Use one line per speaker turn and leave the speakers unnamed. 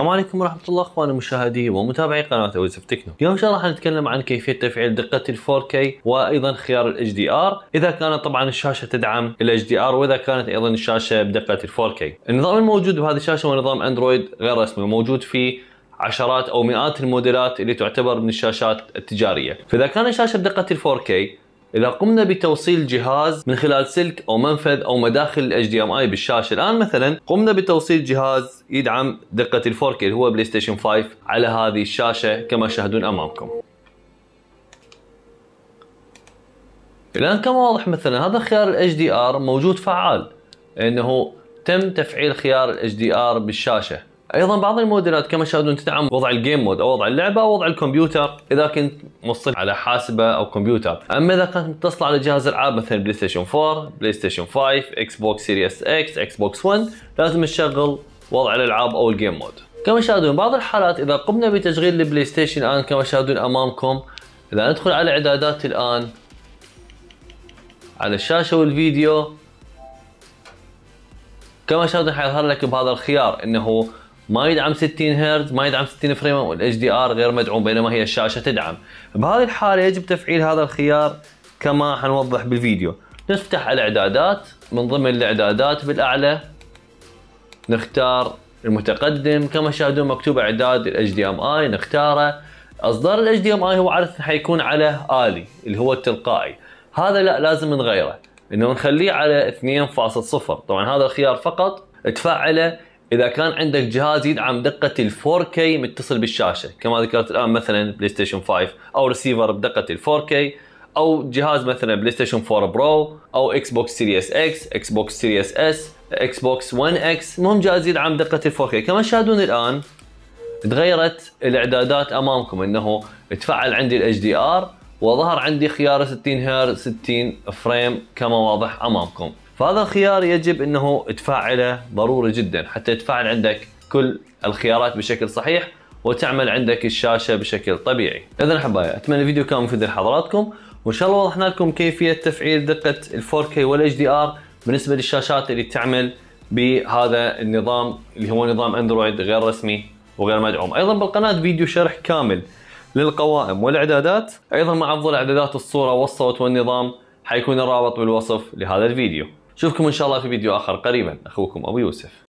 السلام عليكم ورحمة الله أخواني المشاهدين ومتابعي قناة يوسف تكنو، اليوم إن شاء الله راح نتكلم عن كيفية تفعيل دقة ال 4K وأيضا خيار ال HDR إذا كانت طبعا الشاشة تدعم ال HDR وإذا كانت أيضا الشاشة بدقة ال 4K. النظام الموجود بهذه الشاشة هو نظام Android غير رسمي وموجود في عشرات أو مئات الموديلات اللي تعتبر من الشاشات التجارية، فإذا كان الشاشة بدقة ال 4K إذا قمنا بتوصيل جهاز من خلال سلك أو منفذ أو مداخل ال HDMI بالشاشة الآن مثلا قمنا بتوصيل جهاز يدعم دقة ال 4K اللي هو PlayStation 5 على هذه الشاشة كما تشاهدون أمامكم. الآن كما واضح مثلا هذا خيار ال HDR موجود فعال إنه تم تفعيل خيار ال HDR بالشاشة. أيضا بعض الموديلات كما تشاهدون تدعم وضع ال Game Mode أو وضع اللعبة أو وضع الكمبيوتر إذا كنت موصل على حاسبة أو كمبيوتر. أما إذا كانت متصله على جهاز العاب مثل PlayStation 4 PlayStation 5 Xbox Series X Xbox 1 لازم تشغل وضع الألعاب أو ال Game Mode. كما تشاهدون بعض الحالات إذا قمنا بتشغيل ال PlayStation الآن كما تشاهدون أمامكم إذا ندخل على إعدادات الآن على الشاشة والفيديو كما تشاهدون حيظهر لك بهذا الخيار إنه ما يدعم 60 هرتز ما يدعم 60 frame وال HDR غير مدعوم بينما هي الشاشة تدعم. بهذه الحالة يجب تفعيل هذا الخيار كما حنوضح بالفيديو. نفتح الإعدادات من ضمن الإعدادات بالأعلى نختار المتقدم كما تشاهدون مكتوب إعداد ال HDMI نختاره. إصدار ال HDMI هو عادة حيكون على آلي اللي هو التلقائي. هذا لا لازم نغيره إنه نخليه على 2.0 طبعا هذا الخيار فقط تفعله إذا كان عندك جهاز يدعم دقة ال 4K متصل بالشاشة كما ذكرت الآن مثلا PlayStation 5 أو ريسيفر بدقة ال 4K أو جهاز مثلا PlayStation 4 Pro أو Xbox Series X Xbox Series S Xbox 1 X المهم جهاز يدعم دقة ال 4K كما تشاهدون الآن تغيرت الإعدادات أمامكم إنه تفعل عندي ال HDR وظهر عندي خيار 60 هرتز 60 frame كما واضح أمامكم. فهذا الخيار يجب إنه تفعله ضروري جدا حتى تفعل عندك كل الخيارات بشكل صحيح وتعمل عندك الشاشة بشكل طبيعي. اذا أحبائي أتمنى الفيديو كان مفيد لحضراتكم وإن شاء الله وضحنا لكم كيفية تفعيل دقة ال 4K وال HDR بالنسبة للشاشات اللي تعمل بهذا النظام اللي هو نظام أندرويد غير رسمي وغير مدعوم. أيضا بالقناة فيديو شرح كامل للقوائم والإعدادات، أيضا مع أفضل إعدادات الصورة والصوت والنظام حيكون الرابط بالوصف لهذا الفيديو. اشوفكم إن شاء الله في فيديو آخر قريبا. أخوكم أبو يوسف.